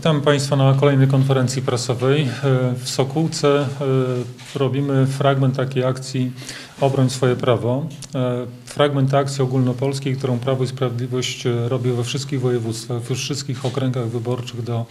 Witam Państwa na kolejnej konferencji prasowej. E, W Sokółce e, robimy fragment takiej akcji Obroń swoje prawo. E, Fragment akcji ogólnopolskiej, którą Prawo i Sprawiedliwość robi we wszystkich województwach, we wszystkich okręgach wyborczych do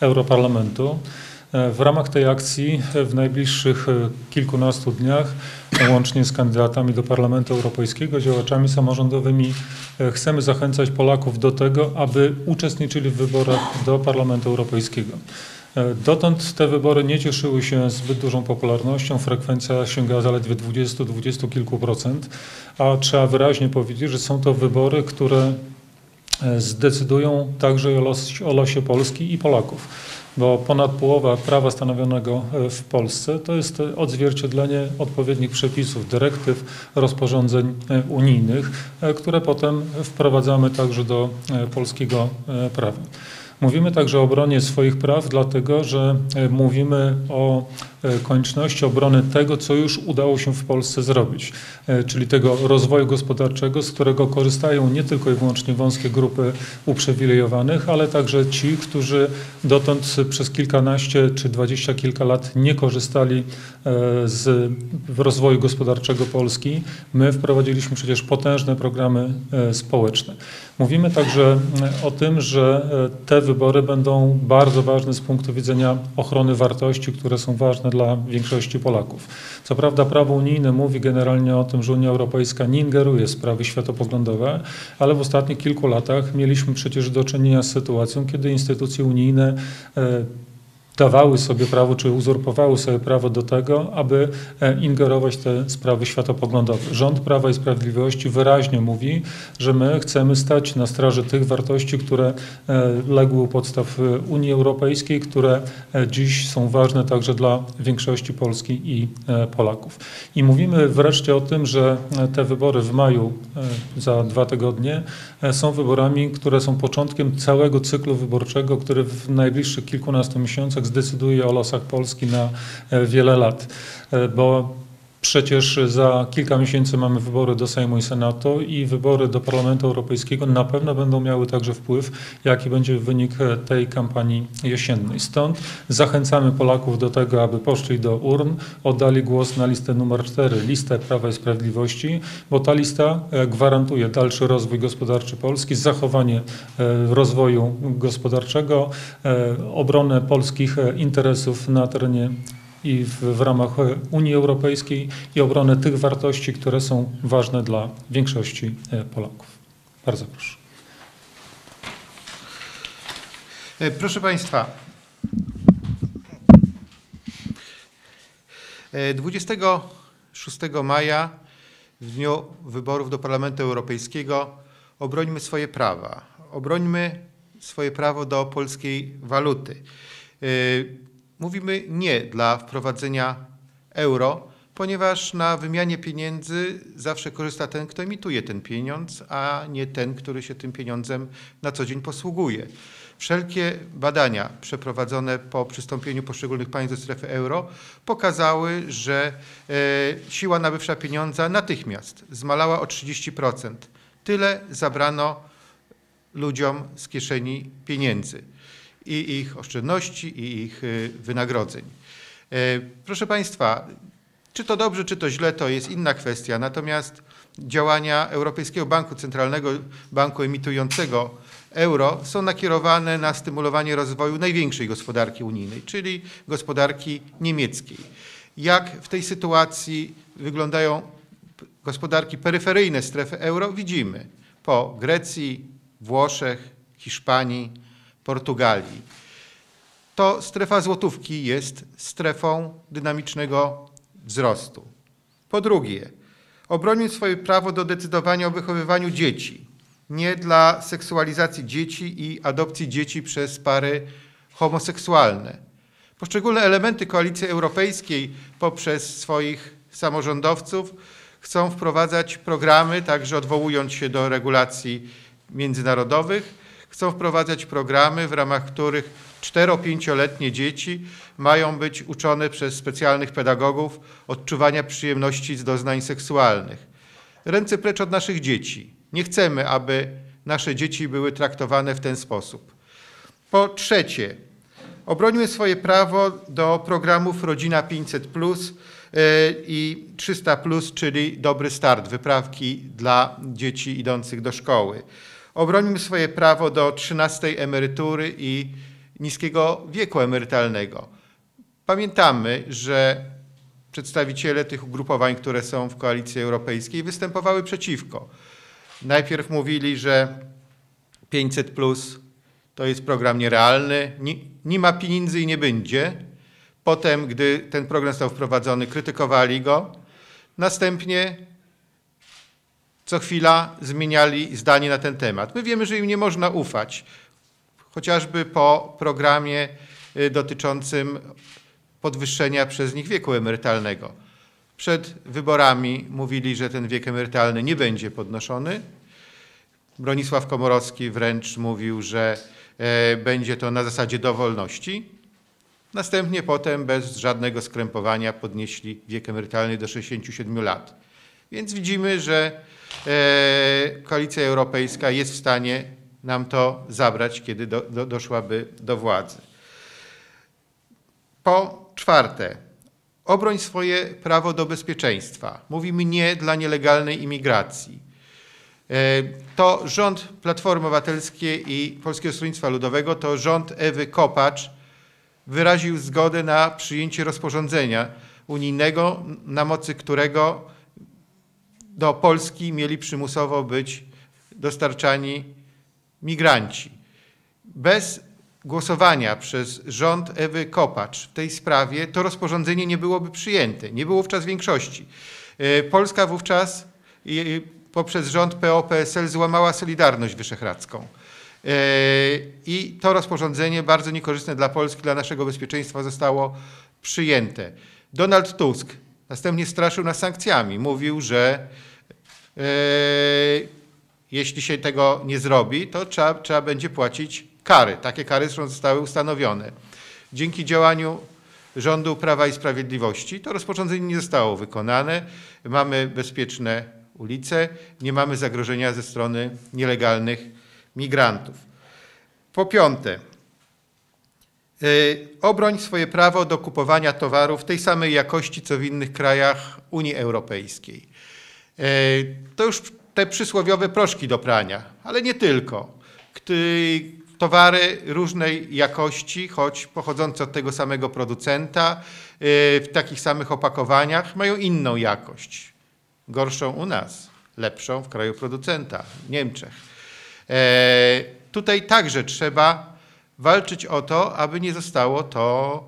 Europarlamentu. W ramach tej akcji w najbliższych e, kilkunastu dniach, e, łącznie z kandydatami do Parlamentu Europejskiego, działaczami samorządowymi, e, chcemy zachęcać Polaków do tego, aby uczestniczyli w wyborach do Parlamentu Europejskiego. Dotąd te wybory nie cieszyły się zbyt dużą popularnością, frekwencja sięga zaledwie 20-20 kilku procent, a trzeba wyraźnie powiedzieć, że są to wybory, które zdecydują także o, o losie Polski i Polaków, bo ponad połowa prawa stanowionego e, w Polsce to jest odzwierciedlenie odpowiednich przepisów, dyrektyw, rozporządzeń e, unijnych, e, które potem wprowadzamy także do polskiego prawa. Mówimy także o obronie swoich praw, dlatego że e, mówimy o e, konieczności obrony tego, co już udało się w Polsce zrobić, e, czyli tego rozwoju gospodarczego, z którego korzystają nie tylko i wyłącznie wąskie grupy uprzywilejowanych, ale także ci, którzy dotąd przez kilkanaście czy dwadzieścia kilka lat nie korzystali z rozwoju gospodarczego Polski. My wprowadziliśmy przecież potężne programy społeczne. Mówimy także o tym, że te wybory będą bardzo ważne z punktu widzenia ochrony wartości, które są ważne dla większości Polaków. Co prawda prawo unijne mówi generalnie o tym, że Unia Europejska nie ingeruje w sprawy światopoglądowe, ale w ostatnich kilku latach mieliśmy przecież do czynienia z sytuacją, kiedy instytucje unijne e, dawały sobie prawo, czy uzurpowały sobie prawo do tego, aby e, ingerować te sprawy światopoglądowe. Rząd Prawa i Sprawiedliwości wyraźnie mówi, że my chcemy stać na straży tych wartości, które e, legły u podstaw e, Unii Europejskiej, które dziś są ważne także dla większości Polski i Polaków. I mówimy wreszcie o tym, że te wybory w maju za dwa tygodnie są wyborami, które są początkiem całego cyklu wyborczego, który w najbliższych kilkunastu miesiącach zdecyduje o losach Polski na e, wiele lat. E, Bo Przecież za kilka miesięcy mamy wybory do Sejmu i Senatu i wybory do Parlamentu Europejskiego na pewno będą miały także wpływ, jaki będzie wynik tej kampanii jesiennej. Stąd zachęcamy Polaków do tego, aby poszli do urn, oddali głos na listę numer 4, listę Prawa i Sprawiedliwości, bo ta lista e, gwarantuje dalszy rozwój gospodarczy Polski, zachowanie e, rozwoju gospodarczego, e, obronę polskich interesów na terenie i w, w ramach e, Unii Europejskiej i obronę tych wartości, które są ważne dla większości e, Polaków. Bardzo proszę. E, Proszę Państwa, e, 26 maja, w dniu wyborów do Parlamentu Europejskiego, obrońmy swoje prawa. Obrońmy swoje prawo do polskiej waluty. Mówimy nie dla wprowadzenia euro, ponieważ na wymianie pieniędzy zawsze korzysta ten, kto emituje ten pieniądz, a nie ten, który się tym pieniądzem na co dzień posługuje. Wszelkie badania przeprowadzone po przystąpieniu poszczególnych państw do strefy euro pokazały, że e, siła nabywcza pieniądza natychmiast zmalała o 30%. Tyle zabrano ludziom z kieszeni pieniędzy i ich oszczędności, i ich y, wynagrodzeń. E, Proszę Państwa, czy to dobrze, czy to źle, to jest inna kwestia. Natomiast działania Europejskiego Banku Centralnego, banku emitującego euro, są nakierowane na stymulowanie rozwoju największej gospodarki unijnej, czyli gospodarki niemieckiej. Jak w tej sytuacji wyglądają gospodarki peryferyjne strefy euro, widzimy po Grecji, Włoszech, Hiszpanii, Portugalii. To strefa złotówki jest strefą dynamicznego wzrostu. Po drugie, obronił swoje prawo do decydowania o wychowywaniu dzieci, nie dla seksualizacji dzieci i adopcji dzieci przez pary homoseksualne. Poszczególne elementy koalicji europejskiej poprzez swoich samorządowców chcą wprowadzać programy, także odwołując się do regulacji międzynarodowych, chcą wprowadzać programy, w ramach których 4-5-letnie dzieci mają być uczone przez specjalnych pedagogów odczuwania przyjemności z doznań seksualnych. Ręce precz od naszych dzieci. Nie chcemy, aby nasze dzieci były traktowane w ten sposób. Po trzecie, Obrońmy swoje prawo do programów Rodzina 500 plus i 300 plus, czyli Dobry Start, wyprawki dla dzieci idących do szkoły. Obrońmy swoje prawo do 13 emerytury i niskiego wieku emerytalnego. Pamiętamy, że przedstawiciele tych ugrupowań, które są w koalicji europejskiej, występowały przeciwko. Najpierw mówili, że 500 plus to jest program nierealny, nie, nie, ma pieniędzy i nie będzie. Potem, gdy ten program został wprowadzony, krytykowali go. Następnie co chwila zmieniali zdanie na ten temat. My wiemy, że im nie można ufać, chociażby po programie y, dotyczącym podwyższenia przez nich wieku emerytalnego. Przed wyborami mówili, że ten wiek emerytalny nie będzie podnoszony. Bronisław Komorowski wręcz mówił, że e, będzie to na zasadzie dowolności. Następnie potem bez żadnego skrępowania podnieśli wiek emerytalny do 67 lat. Więc widzimy, że e, Koalicja Europejska jest w stanie nam to zabrać, kiedy do, do, doszłaby do władzy. Po czwarte, obroń swoje prawo do bezpieczeństwa. Mówimy nie dla nielegalnej imigracji. E, to rząd Platformy Obywatelskiej i Polskiego Stronnictwa Ludowego, to rząd Ewy Kopacz wyraził zgodę na przyjęcie rozporządzenia unijnego, na mocy którego do Polski mieli przymusowo być dostarczani migranci. Bez głosowania przez rząd Ewy Kopacz w tej sprawie to rozporządzenie nie byłoby przyjęte. Nie było wówczas większości. E, Polska wówczas poprzez rząd PO-PSL złamała Solidarność Wyszehradzką. E, I to rozporządzenie bardzo niekorzystne dla Polski, dla naszego bezpieczeństwa zostało przyjęte. Donald Tusk następnie straszył nas sankcjami. Mówił, że e, jeśli się tego nie zrobi, to trzeba, trzeba będzie płacić kary. Takie kary zostały ustanowione. Dzięki działaniu rządu Prawa i Sprawiedliwości to rozporządzenie nie zostało wykonane. Mamy bezpieczne ulice, nie mamy zagrożenia ze strony nielegalnych migrantów. Po piąte, obroń swoje prawo do kupowania towarów tej samej jakości, co w innych krajach Unii Europejskiej. Y, to już te przysłowiowe proszki do prania, ale nie tylko towary różnej jakości, choć pochodzące od tego samego producenta, y, w takich samych opakowaniach, mają inną jakość. Gorszą u nas, lepszą w kraju producenta, w Niemczech. Tutaj także trzeba walczyć o to, aby nie zostało to,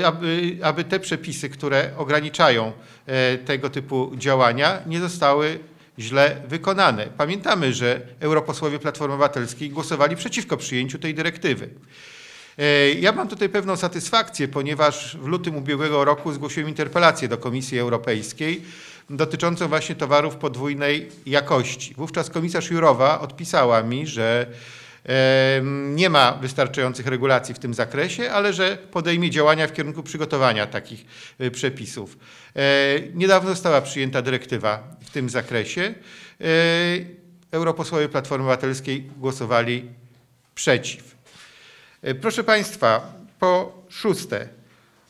e, aby, aby te przepisy, które ograniczają e, tego typu działania, nie zostały źle wykonane. Pamiętamy, że europosłowie Platformy Obywatelskiej głosowali przeciwko przyjęciu tej dyrektywy. E, ja mam tutaj pewną satysfakcję, ponieważ w lutym ubiegłego roku zgłosiłem interpelację do Komisji Europejskiej dotyczącą właśnie towarów podwójnej jakości. Wówczas komisarz Jurowa odpisała mi, że nie ma wystarczających regulacji w tym zakresie, ale że podejmie działania w kierunku przygotowania takich e, przepisów. E, niedawno została przyjęta dyrektywa w tym zakresie. E, europosłowie Platformy Obywatelskiej głosowali przeciw. Proszę Państwa, po szóste,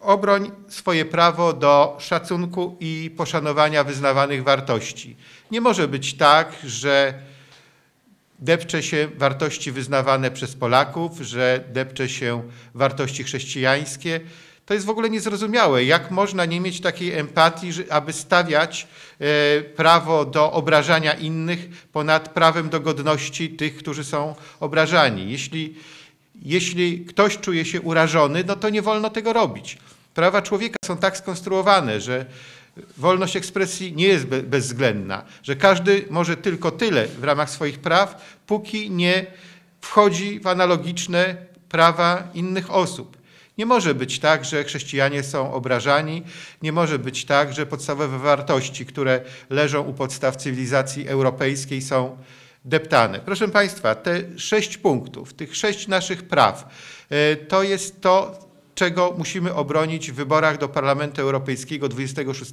obroń swoje prawo do szacunku i poszanowania wyznawanych wartości. Nie może być tak, że depcze się wartości wyznawane przez Polaków, że depcze się wartości chrześcijańskie. To jest w ogóle niezrozumiałe. Jak można nie mieć takiej empatii, aby stawiać e, prawo do obrażania innych ponad prawem do godności tych, którzy są obrażani? Jeśli, jeśli ktoś czuje się urażony, no to nie wolno tego robić. Prawa człowieka są tak skonstruowane, że wolność ekspresji nie jest bezwzględna, że każdy może tylko tyle w ramach swoich praw, póki nie wchodzi w analogiczne prawa innych osób. Nie może być tak, że chrześcijanie są obrażani, nie może być tak, że podstawowe wartości, które leżą u podstaw cywilizacji europejskiej są deptane. Proszę Państwa, te sześć punktów, tych sześć naszych praw, e, to jest to, czego musimy obronić w wyborach do Parlamentu Europejskiego 26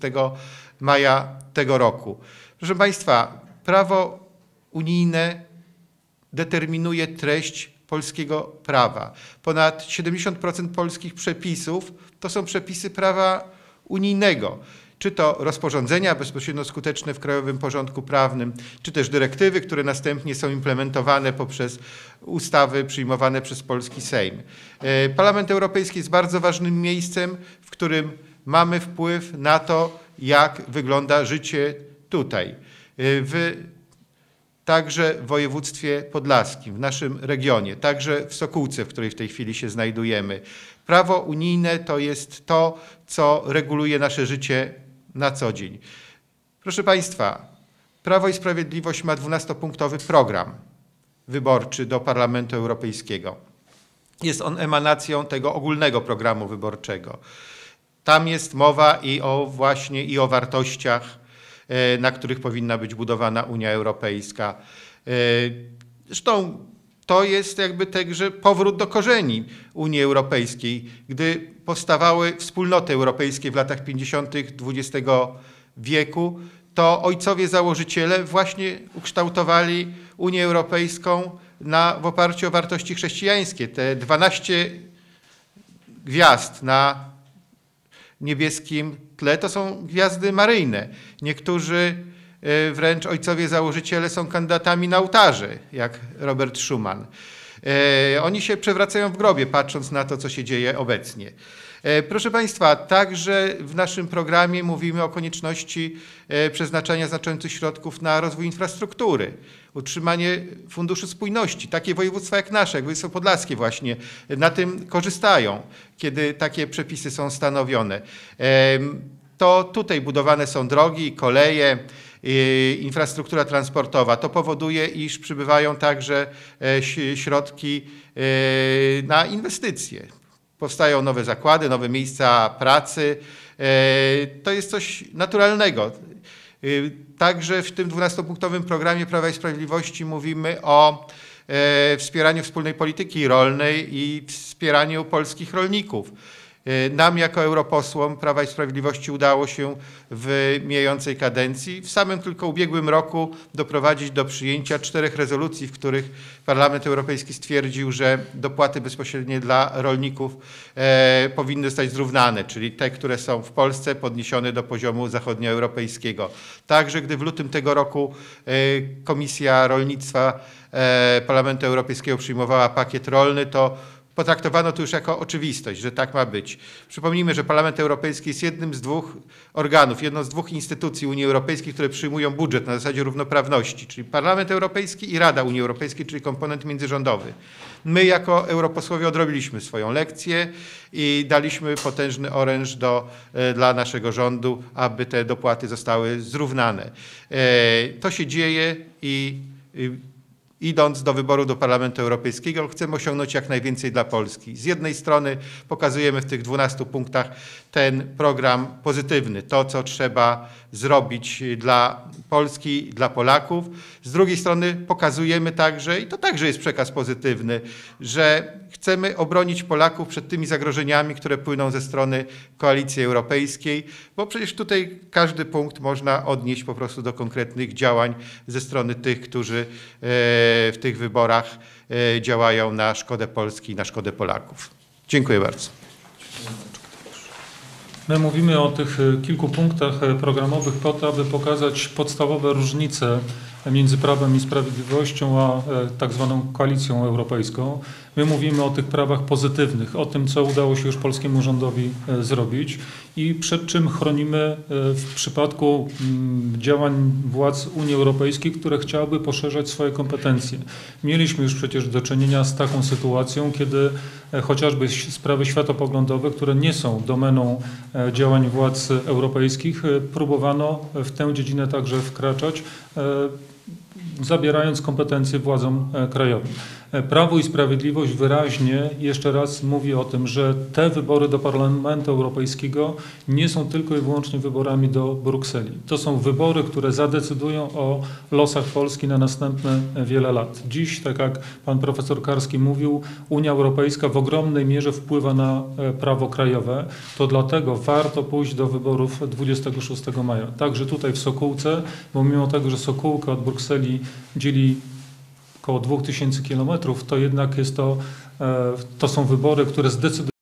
maja tego roku. Proszę Państwa, prawo unijne determinuje treść polskiego prawa. Ponad 70% polskich przepisów to są przepisy prawa unijnego czy to rozporządzenia bezpośrednio skuteczne w krajowym porządku prawnym, czy też dyrektywy, które następnie są implementowane poprzez ustawy przyjmowane przez polski Sejm. E, Parlament Europejski jest bardzo ważnym miejscem, w którym mamy wpływ na to, jak wygląda życie tutaj. E, W także w województwie podlaskim, w naszym regionie, także w Sokółce, w której w tej chwili się znajdujemy. Prawo unijne to jest to, co reguluje nasze życie na co dzień. Proszę Państwa, Prawo i Sprawiedliwość ma 12-punktowy program wyborczy do Parlamentu Europejskiego. Jest on emanacją tego ogólnego programu wyborczego. Tam jest mowa i o właśnie i o wartościach, e, na których powinna być budowana Unia Europejska. E, Zresztą to jest jakby także powrót do korzeni Unii Europejskiej. Gdy powstawały wspólnoty europejskie w latach 50. XX wieku, to ojcowie założyciele właśnie ukształtowali Unię Europejską na, w oparciu o wartości chrześcijańskie. Te 12 gwiazd na niebieskim tle to są gwiazdy maryjne. Niektórzy wręcz ojcowie założyciele są kandydatami na ołtarze, jak Robert Schuman. E, Oni się przewracają w grobie, patrząc na to, co się dzieje obecnie. E, Proszę Państwa, także w naszym programie mówimy o konieczności e, przeznaczania znaczących środków na rozwój infrastruktury, utrzymanie Funduszu Spójności. Takie województwa jak nasze, jak województwo podlaskie właśnie, na tym korzystają, kiedy takie przepisy są stanowione. To tutaj budowane są drogi, koleje, infrastruktura transportowa. To powoduje, iż przybywają także e, środki e, na inwestycje. Powstają nowe zakłady, nowe miejsca pracy. E, To jest coś naturalnego. Także w tym 12-punktowym programie Prawa i Sprawiedliwości mówimy o wspieraniu wspólnej polityki rolnej i wspieraniu polskich rolników. E, Nam jako europosłom Prawa i Sprawiedliwości udało się w mijającej kadencji, w samym tylko ubiegłym roku doprowadzić do przyjęcia czterech rezolucji, w których Parlament Europejski stwierdził, że dopłaty bezpośrednie dla rolników e, powinny zostać zrównane, czyli te, które są w Polsce podniesione do poziomu zachodnioeuropejskiego. Także gdy w lutym tego roku e, Komisja Rolnictwa e, Parlamentu Europejskiego przyjmowała pakiet rolny, to potraktowano to już jako oczywistość, że tak ma być. Przypomnijmy, że Parlament Europejski jest jednym z dwóch organów, jedną z dwóch instytucji Unii Europejskiej, które przyjmują budżet na zasadzie równoprawności, czyli Parlament Europejski i Rada Unii Europejskiej, czyli komponent międzyrządowy. My jako europosłowie odrobiliśmy swoją lekcję i daliśmy potężny oręż do, e, dla naszego rządu, aby te dopłaty zostały zrównane. E, To się dzieje i idąc do wyboru do Parlamentu Europejskiego, chcemy osiągnąć jak najwięcej dla Polski. Z jednej strony pokazujemy w tych 12 punktach ten program pozytywny, to co trzeba zrobić dla Polski, dla Polaków. Z drugiej strony pokazujemy także, i to także jest przekaz pozytywny, że chcemy obronić Polaków przed tymi zagrożeniami, które płyną ze strony koalicji europejskiej, bo przecież tutaj każdy punkt można odnieść po prostu do konkretnych działań ze strony tych, którzy e, w tych wyborach e, działają na szkodę Polski i na szkodę Polaków. Dziękuję bardzo. My mówimy o tych e, kilku punktach e, programowych po to, aby pokazać podstawowe różnice między Prawem i Sprawiedliwością a e, tak zwaną koalicją europejską. My mówimy o tych prawach pozytywnych, o tym, co udało się już polskiemu rządowi e, zrobić i przed czym chronimy e, w przypadku mm, działań władz Unii Europejskiej, które chciałyby poszerzać swoje kompetencje. Mieliśmy już przecież do czynienia z taką sytuacją, kiedy e, chociażby sprawy światopoglądowe, które nie są domeną działań władz europejskich, próbowano w tę dziedzinę także wkraczać, zabierając kompetencje władzom krajowym. Prawo i Sprawiedliwość wyraźnie jeszcze raz mówi o tym, że te wybory do Parlamentu Europejskiego nie są tylko i wyłącznie wyborami do Brukseli. To są wybory, które zadecydują o losach Polski na następne wiele lat. Dziś, tak jak pan profesor Karski mówił, Unia Europejska w ogromnej mierze wpływa na e, prawo krajowe. To dlatego warto pójść do wyborów 26 maja. Także tutaj w Sokółce, bo mimo tego, że Sokółka od Brukseli dzieli około 2000 kilometrów, to jednak jest to, e, to są wybory, które zdecydują